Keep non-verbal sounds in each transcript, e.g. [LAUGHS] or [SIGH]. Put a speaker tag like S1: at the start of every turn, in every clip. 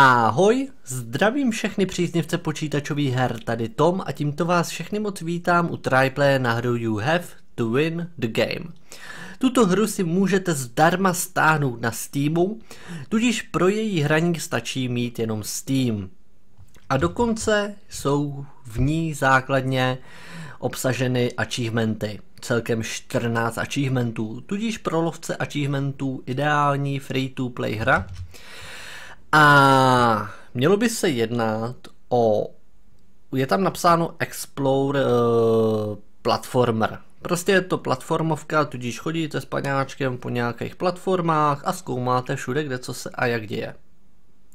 S1: Ahoj, zdravím všechny příznivce počítačových her, tady Tom a tímto vás všechny moc vítám u Triplay na hru You Have to Win the Game. Tuto hru si můžete zdarma stáhnout na Steamu, tudíž pro její hraní stačí mít jenom Steam. A dokonce jsou v ní základně obsaženy achievementy, celkem 14 achievementů, tudíž pro lovce achievementů ideální free-to-play hra, a mělo by se jednat o, je tam napsáno Explore uh, Platformer. Prostě je to platformovka, tudíž chodíte s paňáčkem po nějakých platformách a zkoumáte všude, kde co se a jak děje.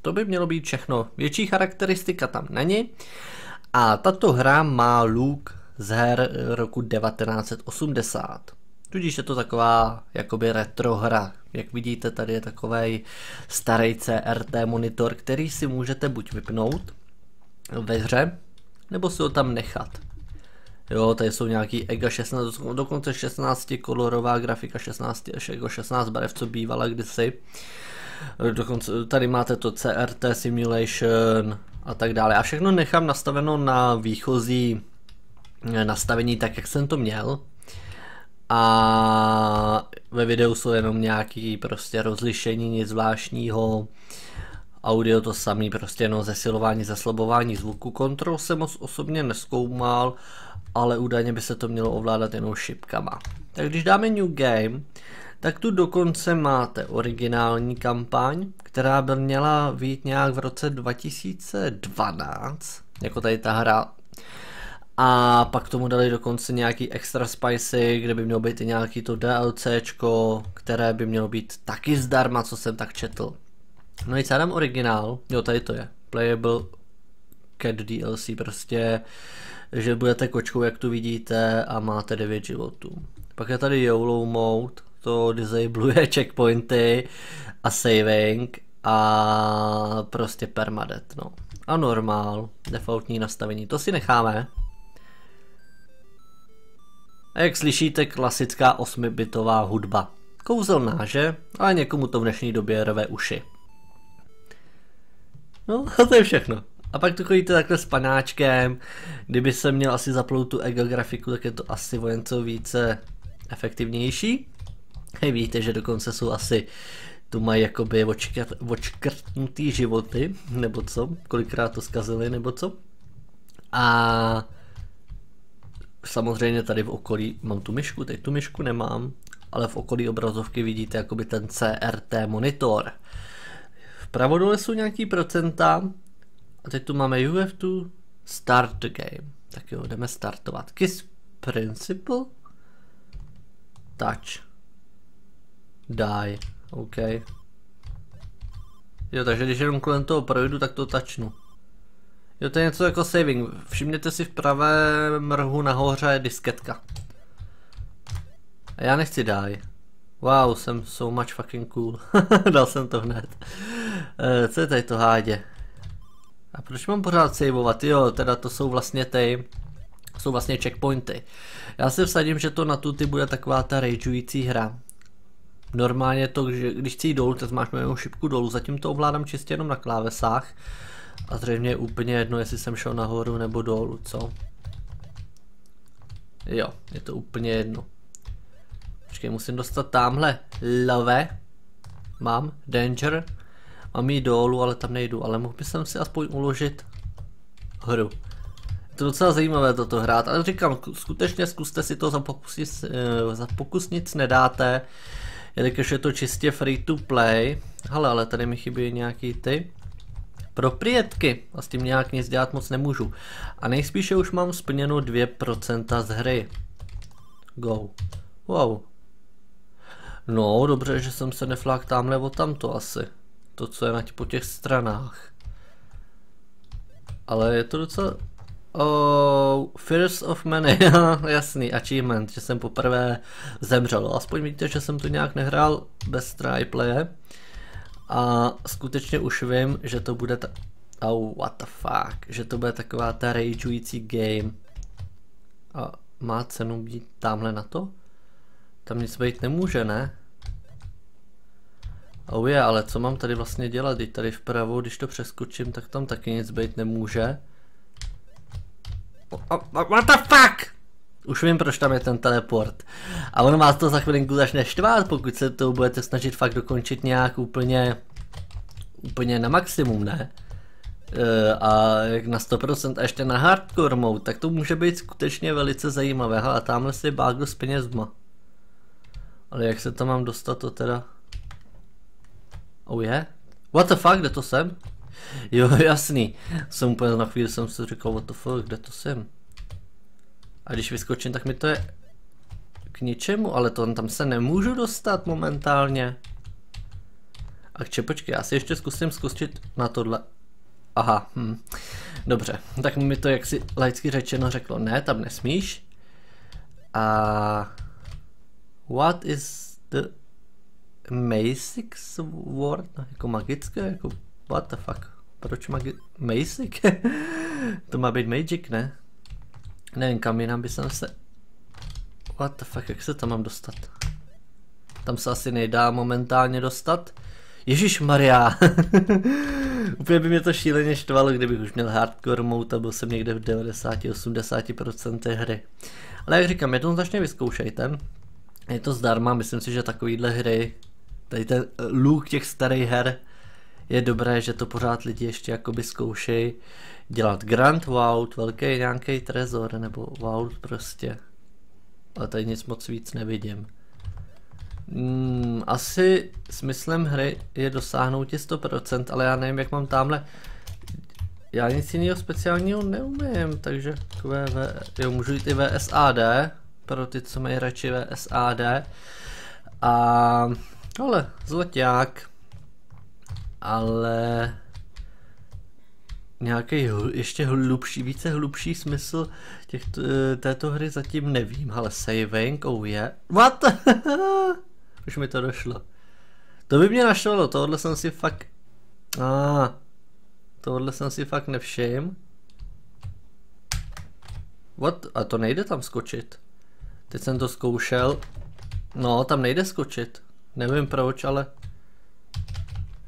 S1: To by mělo být všechno. Větší charakteristika tam není. A tato hra má look z her roku 1980. Tudíž je to taková jakoby retro hra. Jak vidíte, tady je takový starý CRT monitor, který si můžete buď vypnout ve hře, nebo si ho tam nechat. Jo, tady jsou nějaký EGA 16, dokonce 16 kolorová grafika 16 až EGA 16 barev, co bývala kdysi. Dokonce tady máte to CRT simulation a tak dále. A všechno nechám nastaveno na výchozí nastavení tak, jak jsem to měl a ve videu jsou jenom nějaký prostě rozlišení, nic zvláštního. Audio to samý, prostě jenom zesilování, zaslabování zvuku. Kontrol jsem moc osobně neskoumal, ale údajně by se to mělo ovládat jenom šipkama. Tak když dáme New Game, tak tu dokonce máte originální kampaň, která by měla být nějak v roce 2012, jako tady ta hra a pak tomu dali dokonce nějaký extra spicy, kde by mělo být i nějaký to DLCčko, které by mělo být taky zdarma, co jsem tak četl. No i dám originál, jo tady to je, Playable Cat DLC, prostě, že budete kočkou, jak tu vidíte a máte 9 životů. Pak je tady YOLO mode, to disabluje [LAUGHS] checkpointy a saving a prostě permadet, no. A normál, defaultní nastavení, to si necháme. A jak slyšíte, klasická 8-bitová hudba. Kouzelná, že? Ale někomu to v dnešní době rve uši. No, [LAUGHS] a to je všechno. A pak to chodíte takhle s panáčkem. Kdyby se měl asi zaplout tu ego grafiku, tak je to asi vojenco více efektivnější. Hej, víte, že dokonce jsou asi tu mají jakoby očkrtnutý životy, nebo co, kolikrát to zkazili, nebo co. A Samozřejmě tady v okolí mám tu myšku, teď tu myšku nemám, ale v okolí obrazovky vidíte jakoby ten CRT monitor. Vpravo dole jsou nějaký procenta a teď tu máme you have to start the game. Tak jo, jdeme startovat. Kiss principle? Touch. Die. OK. Jo, takže když jenom kolem toho projdu, tak to tačnu. Jo, to je něco jako saving. Všimněte si v pravém rohu nahoře je disketka. A já nechci daj. Wow, jsem so much fucking cool. [LAUGHS] Dal jsem to hned. E, co je tady to hádě? A proč mám pořád saveovat? Jo, teda to jsou vlastně ty, jsou vlastně checkpointy. Já si vsadím, že to na tuty bude taková ta rageující hra. Normálně to, že když chci jít dolů, tak máš jenom šipku dolů, zatím to ovládám čistě jenom na klávesách. A zřejmě je úplně jedno, jestli jsem šel nahoru nebo dolů, co? Jo, je to úplně jedno. Počkej, musím dostat tamhle love. Mám, danger. Mám jít dolů, ale tam nejdu, ale mohl bych si aspoň uložit hru. Je to docela zajímavé toto hrát, ale říkám, skutečně zkuste si to za pokus, eh, za pokus nic nedáte, jelikož je to čistě free to play. Hele, ale tady mi chybí nějaký ty proprietky a s tím nějak nic dělat moc nemůžu. A nejspíše už mám splněno 2% z hry. Go. Wow. No, dobře, že jsem se neflák tamhle o tamto asi. To, co je na po těch stranách. Ale je to docela... Oh, First of Many, [LAUGHS] jasný, achievement, že jsem poprvé zemřel. Aspoň vidíte, že jsem tu nějak nehrál bez tryplaye. A skutečně už vím, že to bude ta... Oh, what the fuck. Že to bude taková ta rageující game. A má cenu být tamhle na to? Tam nic být nemůže, ne? Oh je, ale co mám tady vlastně dělat? Teď tady vpravo, když to přeskočím, tak tam taky nic být nemůže. What the fuck? Už vím, proč tam je ten teleport. A ono vás to za chvilinku začne štvát, pokud se to budete snažit fakt dokončit nějak úplně, úplně na maximum, ne? E, a jak na 100% a ještě na hardcore mode, tak to může být skutečně velice zajímavé. Hele, tamhle si bágl s penězma. Ale jak se tam mám dostat to teda? Oh je? Yeah? What the fuck, kde to jsem? Jo, jasný. Jsem úplně na chvíli jsem si říkal, what the fuck, kde to jsem? A když vyskočím, tak mi to je k ničemu, ale to tam se nemůžu dostat momentálně. A če, počkej, já si ještě zkusím zkusit na tohle. Aha, hm. Dobře, tak mi to jaksi laicky řečeno řeklo, ne, tam nesmíš. A what is the Magic Sword? No, jako magické, jako what the fuck? Proč magi... Magic? [LAUGHS] to má být Magic, ne? Nevím, kam jinam by jsem se... What the fuck, jak se tam mám dostat? Tam se asi nejdá momentálně dostat. Ježíš Maria. [LAUGHS] Úplně by mě to šíleně štvalo, kdybych už měl hardcore mode a byl jsem někde v 90-80% hry. Ale jak říkám, jednoznačně vyzkoušejte. Je to zdarma, myslím si, že takovýhle hry, tady ten look těch starých her, je dobré, že to pořád lidi ještě jakoby zkoušejí dělat Grand Vault, velký nějaký trezor, nebo Vault prostě. Ale tady nic moc víc nevidím. Hmm, asi smyslem hry je dosáhnout tě 100%, ale já nevím, jak mám tamhle... Já nic jiného speciálního neumím, takže QV, jo, můžu jít i VSAD, pro ty, co mají radši VSAD. A, ale, zlaťák. Ale nějaký ještě hlubší, více hlubší smysl těch, této hry zatím nevím, ale saving, oh yeah. What? [LAUGHS] Už mi to došlo. To by mě našlo, tohle jsem si fakt... A, ah, tohle jsem si fakt nevšiml. What? A to nejde tam skočit. Teď jsem to zkoušel. No, tam nejde skočit. Nevím proč, ale...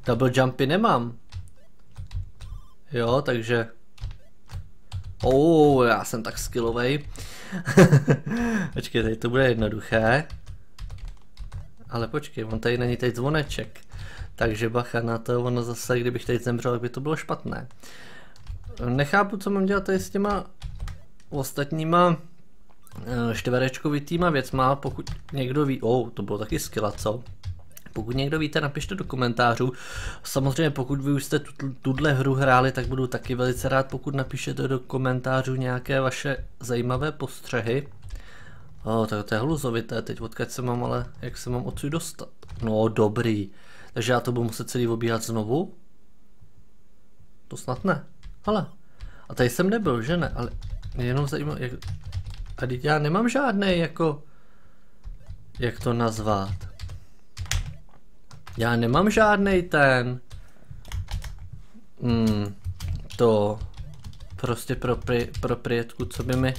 S1: Double jumpy nemám. Jo, takže... Oh, já jsem tak skillovej. [LAUGHS] počkej, tady to bude jednoduché. Ale počkej, on tady není teď zvoneček. Takže bacha na to, ono zase, kdybych teď zemřel, by to bylo špatné. Nechápu, co mám dělat tady s těma ostatníma eh, čtverečkovitýma věcma, pokud někdo ví, oh, to bylo taky skilla, co? Pokud někdo víte, napište do komentářů. Samozřejmě pokud vy už jste tuhle hru hráli, tak budu taky velice rád, pokud napíšete do komentářů nějaké vaše zajímavé postřehy. O, tak to je hluzovité, teď odkud se mám, ale jak se mám odsud dostat? No dobrý, takže já to budu muset celý obíhat znovu? To snad ne, ale. A tady jsem nebyl, že ne, ale jenom zajímá, jak... A já nemám žádný jako... Jak to nazvat? Já nemám žádný ten... Hmm, to... Prostě pro, pri, co by mi...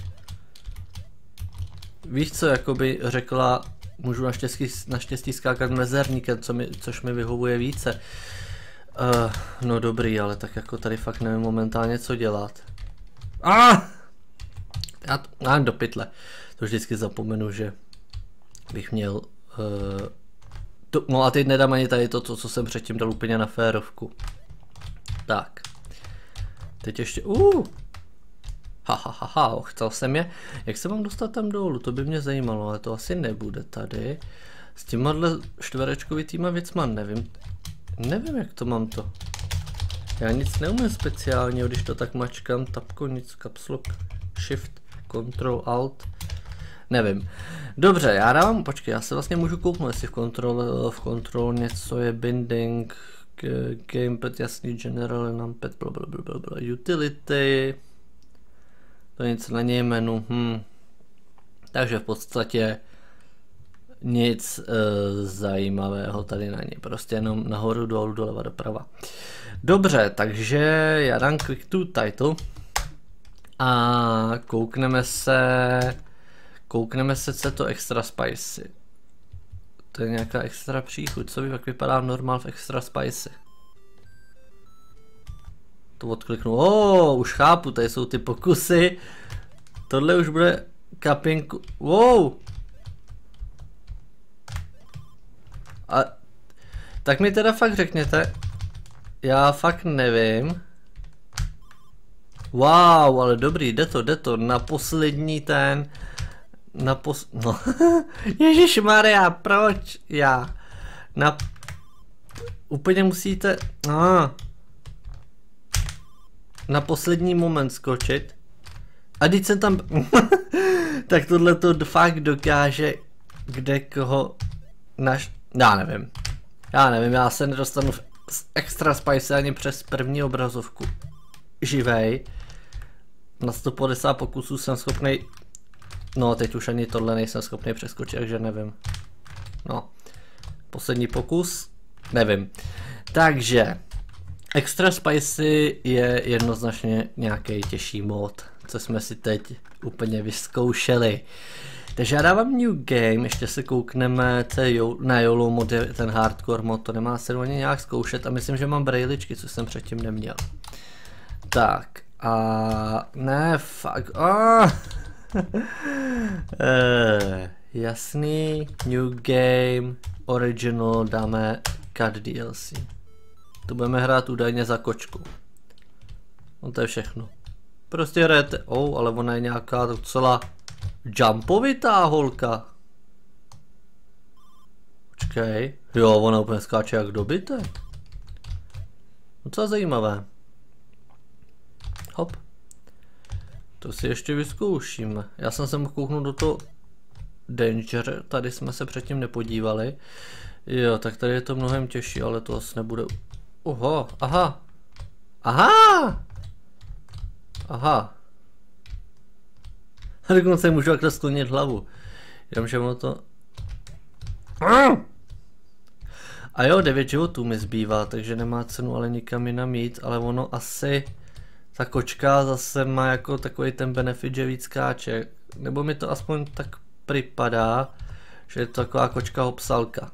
S1: Víš co, jakoby řekla, můžu naštěstí, naštěstí skákat mezerníkem, co mi, což mi vyhovuje více. Uh, no dobrý, ale tak jako tady fakt nevím momentálně co dělat. A! Ah! Já, já do pytle. To vždycky zapomenu, že bych měl uh, to, no a teď nedám ani tady to, to, co jsem předtím dal úplně na férovku. Tak. Teď ještě, uh, ha, ha, ha, ha, jsem je. Jak se mám dostat tam dolů, to by mě zajímalo, ale to asi nebude tady. S těmahle čtverečkovitýma věcma nevím. Nevím, jak to mám to. Já nic neumím speciálně, když to tak mačkám, tapko, nic, kapslok, shift, control, alt. Nevím. Dobře, já dávám, počkej, já se vlastně můžu kouknout, jestli v kontrol, v kontrol něco je binding, gamepad, jasný, general, numpad, blablabla, utility, to nic není menu, hm. Takže v podstatě nic e, zajímavého tady není, prostě jenom nahoru, dolů, doleva, doprava. Dobře, takže já dám click to title a koukneme se Koukneme se, co je to extra spicy. To je nějaká extra příchuť, co by pak vypadá normál v extra spicy. To odkliknu, o, oh, už chápu, tady jsou ty pokusy. Tohle už bude kapinku, wow. A tak mi teda fakt řekněte, já fakt nevím. Wow, ale dobrý, jde to, jde to, na poslední ten, na pos... No, [LAUGHS] Ježíš Maria, proč já? Na... Úplně musíte... Ah. Na poslední moment skočit. A když jsem tam... [LAUGHS] tak tohle to fakt dokáže kde koho naš... Já nevím. Já nevím, já se nedostanu v extra spicy ani přes první obrazovku. Živej. Na 150 pokusů jsem schopný No, teď už ani tohle nejsem schopný přeskočit, takže nevím. No, poslední pokus, nevím. Takže, Extra Spicy je jednoznačně nějaký těžší mod, co jsme si teď úplně vyzkoušeli. Takže já dávám new game, ještě se koukneme, na YOLO mod je ten hardcore mod, to nemá se ani nějak zkoušet a myslím, že mám brailičky, co jsem předtím neměl. Tak, a ne, fuck, ah. Uh, jasný, new game, original, dáme cut DLC. Tu budeme hrát údajně za kočku. No to je všechno. Prostě hrajete, oh, ale ona je nějaká docela jumpovitá holka. Počkej, jo, ona úplně skáče jak dobité. Docela zajímavé. Hop. To si ještě vyzkoušíme. Já jsem se mohl kouknout do toho Danger, tady jsme se předtím nepodívali. Jo, tak tady je to mnohem těžší, ale to asi nebude... Oho, aha. Aha! Aha. A dokonce můžu takhle sklonit hlavu. Jenomže ono to... A jo, 9 životů mi zbývá, takže nemá cenu ale nikam jinam jít, ale ono asi ta kočka zase má jako takový ten benefit, že víc skáče. Nebo mi to aspoň tak připadá, že je to taková kočka hopsalka.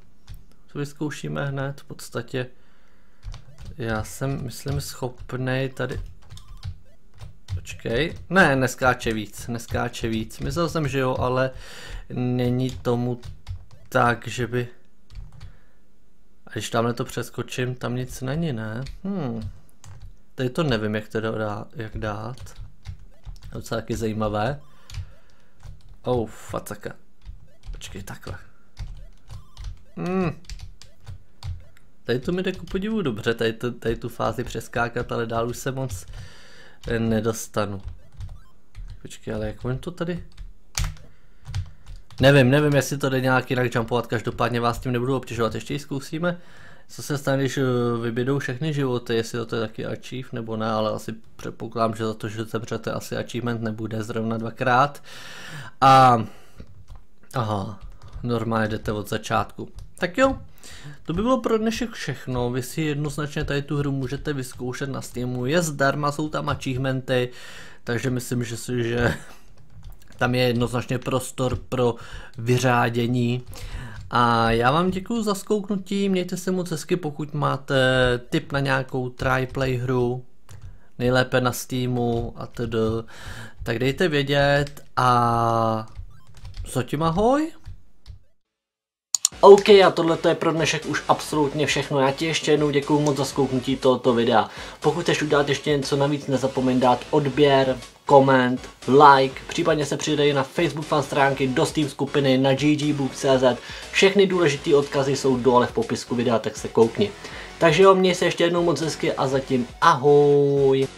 S1: To vyzkoušíme hned, v podstatě já jsem, myslím, schopný tady... Počkej, ne, neskáče víc, neskáče víc. Myslel jsem, že jo, ale není tomu tak, že by... A když tamhle to přeskočím, tam nic není, ne? Hmm. Tady to nevím, jak to dá, jak dát. Docela taky zajímavé. Oh, facaka. Počkej, takhle. Hmm. Tady to mi jde ku podivu dobře, tady, to, tady tu fázi přeskákat, ale dál už se moc eh, nedostanu. Počkej, ale jak on to tady... Nevím, nevím, jestli to jde nějak jinak jumpovat, každopádně vás tím nebudu obtěžovat, ještě ji zkusíme. Co se stane, když eh, vybědou všechny životy, jestli to je taky achieve nebo ne, ale asi předpokládám, že za to, že zemřete, asi achievement nebude zrovna dvakrát. A... Aha, normálně jdete od začátku. Tak jo, to by bylo pro dnešek všechno, vy si jednoznačně tady tu hru můžete vyzkoušet na Steamu, je zdarma, jsou tam achievementy, takže myslím, že, si, že tam je jednoznačně prostor pro vyřádění. A já vám děkuji za zkouknutí, mějte se moc hezky, pokud máte tip na nějakou try-play hru, nejlépe na Steamu a tedy, tak dejte vědět a zatím ahoj. OK, a tohle je pro dnešek už absolutně všechno. Já ti ještě jednou děkuji moc za zkouknutí tohoto videa. Pokud chceš udělat ještě něco navíc, nezapomeň dát odběr, koment, like, případně se přidej na Facebook fan stránky, do Steam skupiny, na ggbook.cz. Všechny důležité odkazy jsou dole v popisku videa, tak se koukni. Takže jo, měj se ještě jednou moc hezky a zatím ahoj.